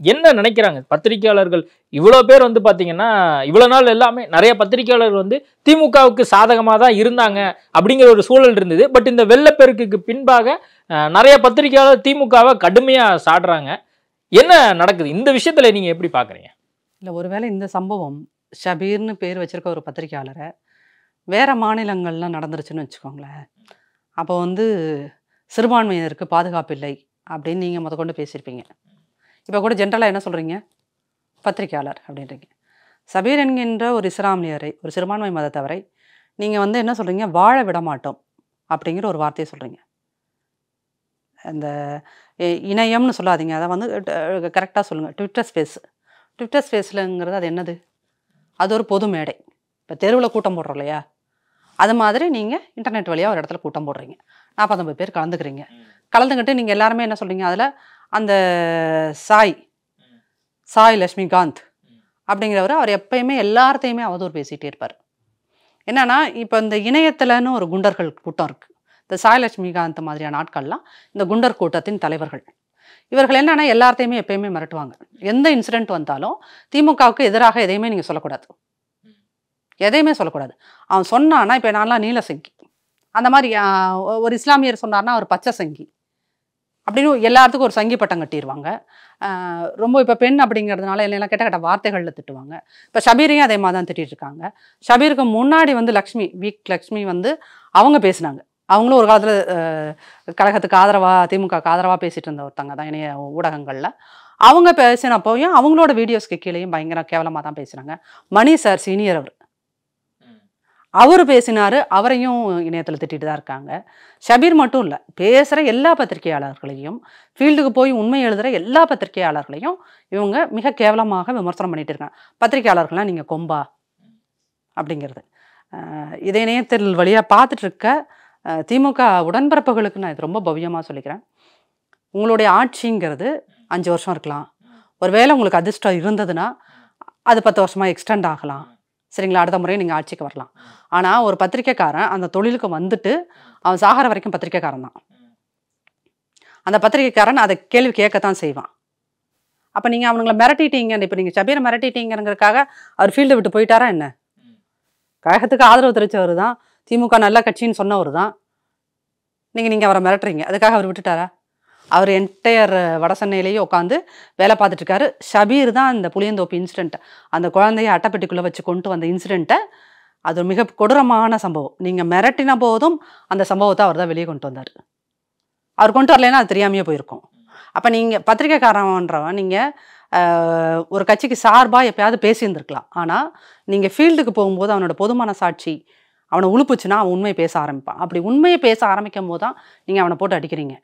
என்ன நினைக்கிறாங்க? பத்திரிகையாளர்கள் இவ்வளோ பேர் வந்து பார்த்தீங்கன்னா இவ்வளோ நாள் எல்லாமே நிறைய பத்திரிகையாளர்கள் வந்து திமுகவுக்கு சாதகமாக தான் இருந்தாங்க அப்படிங்கிற ஒரு சூழல் இருந்தது. பட் இந்த வெள்ளப்பெருக்குக்கு பின்பாக நிறைய பத்திரிகையாளர் திமுகவை கடுமையாக சாடுறாங்க. என்ன நடக்குது? இந்த விஷயத்தில் நீங்கள் எப்படி பார்க்குறீங்க? இல்லை ஒருவேளை இந்த சம்பவம் ஷபீர்னு பேர் வச்சிருக்க ஒரு பத்திரிக்கையாளரை வேறு மாநிலங்கள்லாம் நடந்துருச்சுன்னு வச்சுக்கோங்களேன். அப்போ வந்து சிறுபான்மையினருக்கு பாதுகாப்பு இல்லை அப்படின்னு நீங்கள் முத கொண்டு பேசியிருப்பீங்க. இப்போ கூட ஜென்ரலாக என்ன சொல்கிறீங்க பத்திரிக்கையாளர் அப்படின்றீங்க. சபீர் என்கின்ற ஒரு இஸ்லாமியரை ஒரு சிறுபான்மை மதத்தவரை நீங்கள் வந்து என்ன சொல்கிறீங்க வாழ விட மாட்டோம் அப்படிங்கிற ஒரு வார்த்தையை சொல்கிறீங்க அந்த இணையம்னு சொல்லாதீங்க. அதை வந்து கரெக்டாக சொல்லுங்கள் ட்விட்டர் ஸ்பேஸ் ட்விட்டர் ஸ்பேஸ்லங்கிறது அது என்னது? அது ஒரு பொது மேடை. இப்போ தெருவில் கூட்டம் போடுறோம் இல்லையா? அது மாதிரி நீங்கள் இன்டர்நெட் வழியாக ஒரு இடத்துல கூட்டம் போடுறீங்க. நாற்பத்தொம்பது பேர் கலந்துக்கிறீங்க. கலந்துக்கிட்டு நீங்கள் எல்லாருமே என்ன சொல்றீங்க? அதில் அந்த சாய் சாய் லட்சுமிகாந்த் அப்படிங்கிறவர் அவர் எப்பயுமே எல்லார்த்தையுமே அவதூறு பேசிகிட்டே இருப்பார். என்னன்னா இப்போ இந்த இணையத்தில்னு ஒரு குண்டர்கள் கூட்டம் இருக்குது இந்த சாய் லட்சுமிகாந்த் மாதிரியான ஆட்கள்லாம் இந்த குண்டர் கூட்டத்தின் தலைவர்கள். இவர்கள் என்னன்னா எல்லார்த்தையுமே எப்பயுமே மிரட்டுவாங்க. எந்த இன்சிடென்ட் வந்தாலும் திமுகவுக்கு எதிராக எதையுமே நீங்கள் சொல்லக்கூடாது. எதையுமே சொல்லக்கூடாது. அவன் சொன்னான்னா இப்போ நான்லாம் நீல சங்கி அந்த மாதிரி ஒரு இஸ்லாமியர் சொன்னார்னா அவர் பச்சை சங்கி அப்படின்னு எல்லாத்துக்கும் ஒரு சங்கி பட்டம் கட்டிடுவாங்க ரொம்ப இப்போ பெண் அப்படிங்கிறதுனால எல்லாம் கெட்ட கெட்ட வார்த்தைகளில் திட்டுவாங்க. இப்போ ஷபீரையும் அதே மாதிரி தான் திட்டிகிட்டு இருக்காங்க ஷபீருக்கு முன்னாடி வந்து லக்ஷ்மி வீக் லக்ஷ்மி வந்து அவங்க பேசினாங்க. அவங்களும் ஒரு காலத்தில் கழகத்துக்கு ஆதரவாக திமுக ஆதரவாக பேசிகிட்டு இருந்த ஒருத்தங்க தான் இணைய ஊடகங்களில். அவங்க பேசினப்போயும் அவங்களோட வீடியோஸ்க்கு கீழேயும் பயங்கர கேவலமாக தான் பேசுகிறாங்க மணி சார் சீனியர் அவர். அவர் பேசினார் அவரையும் இணையத்தில் திட்டிட்டு தான் இருக்காங்க. ஷபீர் மட்டும் இல்லை பேசுகிற எல்லா பத்திரிகையாளர்களையும் ஃபீல்டுக்கு போய் உண்மை எழுதுகிற எல்லா பத்திரிகையாளர்களையும் இவங்க மிக கேவலமாக விமர்சனம் பண்ணிட்டு இருக்காங்க. பத்திரிகையாளர்கள்லாம் நீங்கள் கொம்பா? அப்படிங்கிறது. இதே இதை இணையத்தில் வழியாக பார்த்துட்டு இருக்க திமுக உடன்பிறப்புகளுக்கு நான் இது ரொம்ப பவ்யமாக சொல்லிக்கிறேன். உங்களுடைய ஆட்சிங்கிறது அஞ்சு வருஷம் இருக்கலாம். ஒருவேளை உங்களுக்கு அதிர்ஷ்டம் இருந்ததுன்னா அது பத்து வருஷமாக எக்ஸ்டெண்ட் ஆகலாம். சரிங்களா? அடுத்த முறை நீங்கள் ஆட்சிக்கு வரலாம். ஆனால் ஒரு பத்திரிக்கைக்காரன் அந்த தொழிலுக்கு வந்துட்டு அவன் சாகிற வரைக்கும் பத்திரிக்கைக்காரன் தான். அந்த பத்திரிக்கைக்காரன் அதை கேள்வி கேட்கத்தான் செய்வான். அப்போ நீங்கள் அவனுங்களை மிரட்டிட்டீங்க. இப்போ நீங்கள் சபீரை மிரட்டிட்டீங்கிறதுக்காக அவர் ஃபீல்டை விட்டு போயிட்டாரா என்ன? கழகத்துக்கு ஆதரவு தெரிவித்தவர் தான். திமுக நல்ல கட்சின்னு சொன்னவர் தான். நீங்கள் நீங்கள் அவரை மிரட்டுறீங்க. அதுக்காக அவர் விட்டுட்டாரா? அவர் என்டையர் வட சென்னையிலேயே உட்காந்து வேலை பார்த்துட்ருக்காரு. ஷபீர் தான் அந்த புளியந்தோப்பு இன்சிடெண்ட் அந்த குழந்தைய அட்டைப்பெட்டிக்குள்ளே வச்சு கொண்டு வந்த இன்சிடெண்ட்டை அது மிக கொடூரமான சம்பவம். நீங்கள் மிரட்டின போதும் அந்த சம்பவத்தை அவர் தான் வெளியே கொண்டு வந்தார். அவர் கொண்டு வரலைன்னா அது தெரியாமையே போயிருக்கும். அப்போ நீங்கள் பத்திரிக்கைக்காரன்றவன் நீங்கள் ஒரு கட்சிக்கு சார்பாக எப்பயாவது பேசியிருந்துருக்கலாம். ஆனால் நீங்கள் ஃபீல்டுக்கு போகும்போது அவனோட பொதுமான சாட்சி அவனை உழுப்புச்சுன்னா அவன் உண்மையை பேச ஆரம்பிப்பான். அப்படி உண்மையை பேச ஆரம்பிக்கும் போது தான் நீங்கள் அவனை போட்டு அடிக்கிறீங்க.